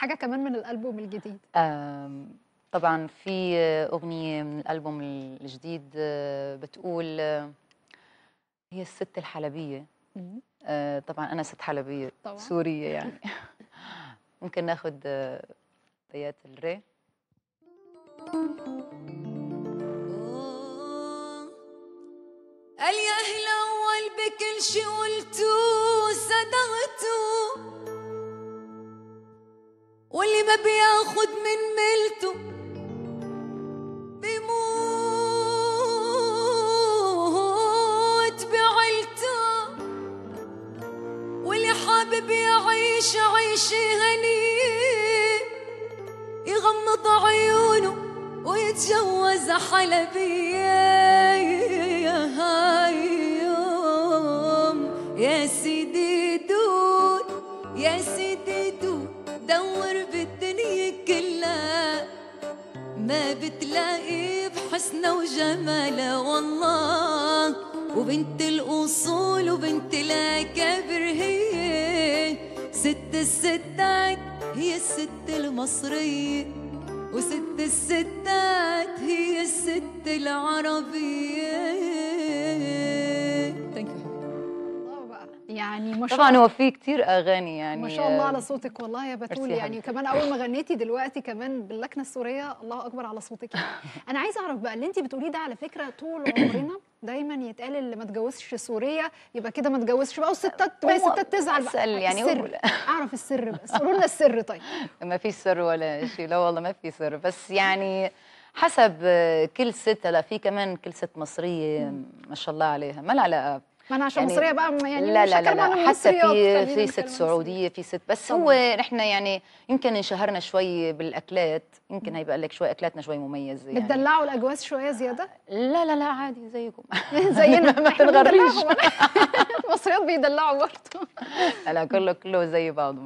حاجة كمان من الألبوم الجديد. طبعا في أغنية من الألبوم الجديد آه، بتقول آه، هي الست الحلبية. مم. آه، طبعا أنا ست حلبية طبعا. سورية يعني. ممكن ناخد آه، بيات الري. قال يا أهل أول بكل شي قلتو صدقتو. واللي ما بياخد من ملته بيموت بعيلته. واللي حابب يعيش عيش هنيه يغمض عيونه ويتجوز حلبية. هايوم يا سيدي دور يا سيدي دور دور بالدنيا كلها. ما بتلاقي بحسنة وجمالها والله. وبنت الأصول وبنت الأكابر هي ست الستات هي الست المصرية. وست الستات هي الست العربية. يعني ما شاء طبعا هو في كتير أغاني يعني ما شاء الله آه، على صوتك والله يا بتول. يعني. كمان أول ما غنيتي دلوقتي كمان باللكنة السورية الله أكبر على صوتك. يعني. أنا عايزة أعرف بقى اللي انت بتقوليه ده على فكرة طول عمرنا دايما يتقال اللي ما اتجوزش سورية يبقى كده ما اتجوزش بقى والستات بقى الستات تزعل بقى. يعني السر. أعرف السر بس قولوا لنا السر طيب. ما في سر ولا شيء. لا والله ما في سر. بس يعني حسب آه، كل ست هلا في كمان كل ست مصرية ما شاء الله عليها. ما لها علاقة ما أنا عشان يعني مصرية بقى يعني لا لا لا, لا. حتى في في نتكلم ست. سعودية في ست بس طبعاً. هو نحن يعني يمكن انشهرنا شوي بالأكلات يمكن هيبقى لك شوي أكلاتنا شوي مميزه يعني بتدلعوا الأجواز شوية زيادة لا لا لا عادي زيكم زينا ما تنغريش. المصريات بيدلعوا برضه لا كله كله زي بعضه